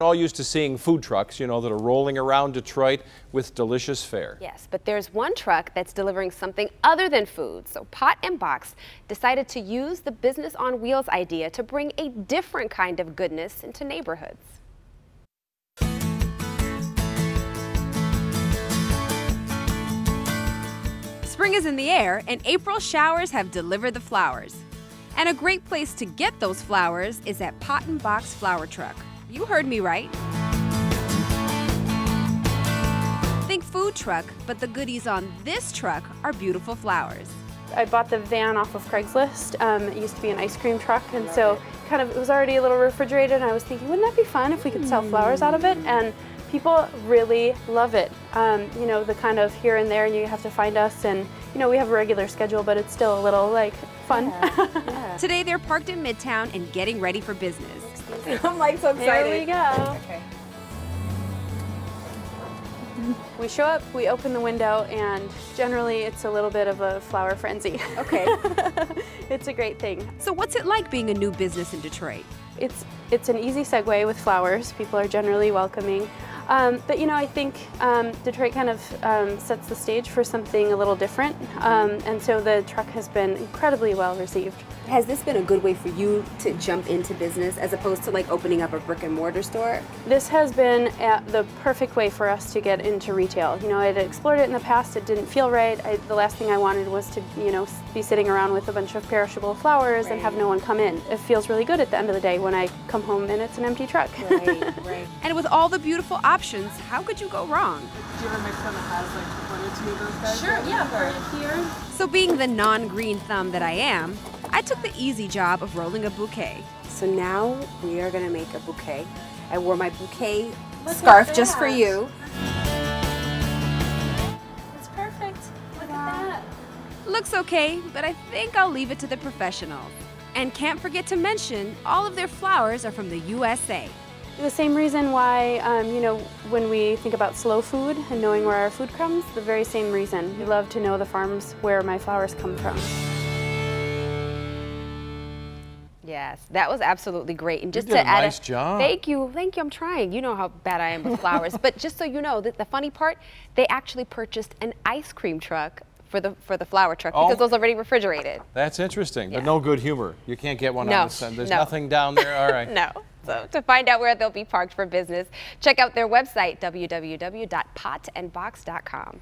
all used to seeing food trucks, you know, that are rolling around Detroit with delicious fare. Yes, but there's one truck that's delivering something other than food. So Pot and Box decided to use the Business on Wheels idea to bring a different kind of goodness into neighborhoods. Spring is in the air and April showers have delivered the flowers. And a great place to get those flowers is at Pot and Box Flower Truck. You heard me right. Think food truck, but the goodies on this truck are beautiful flowers. I bought the van off of Craigslist. Um, it used to be an ice cream truck, and so kind of it was already a little refrigerated. And I was thinking, wouldn't that be fun if we could sell flowers out of it? And people really love it. Um, you know, the kind of here and there, and you have to find us. And you know, we have a regular schedule, but it's still a little like fun. Yeah. Yeah. Today they're parked in Midtown and getting ready for business. I'm like so excited. Here we go. Okay. We show up, we open the window, and generally it's a little bit of a flower frenzy. Okay. it's a great thing. So what's it like being a new business in Detroit? It's, it's an easy segue with flowers. People are generally welcoming. Um, but you know, I think um, Detroit kind of um, sets the stage for something a little different, um, and so the truck has been incredibly well received. Has this been a good way for you to jump into business as opposed to like opening up a brick and mortar store? This has been the perfect way for us to get into retail. You know, I had explored it in the past, it didn't feel right. I, the last thing I wanted was to, you know, be sitting around with a bunch of perishable flowers right. and have no one come in. It feels really good at the end of the day when I come home and it's an empty truck. Right, right. and with all the beautiful options, how could you go wrong? Do you ever make one that has like one or two of those guys? Sure, yeah, right here. So being the non-green thumb that I am, I took the easy job of rolling a bouquet. So now we are gonna make a bouquet. I wore my bouquet Look scarf just for you. It's perfect. Look at that. Looks okay, but I think I'll leave it to the professionals. And can't forget to mention, all of their flowers are from the USA. The same reason why, um, you know, when we think about slow food and knowing where our food comes, the very same reason. We love to know the farms where my flowers come from. Yes, that was absolutely great. And just to add nice a job. Thank you, thank you. I'm trying. You know how bad I am with flowers. but just so you know, the, the funny part, they actually purchased an ice cream truck for the for the flower truck oh. because those already refrigerated. That's interesting, yeah. but no good humor. You can't get one no. on the sun. There's no. nothing down there. All right. no. So to find out where they'll be parked for business, check out their website, www.potandbox.com.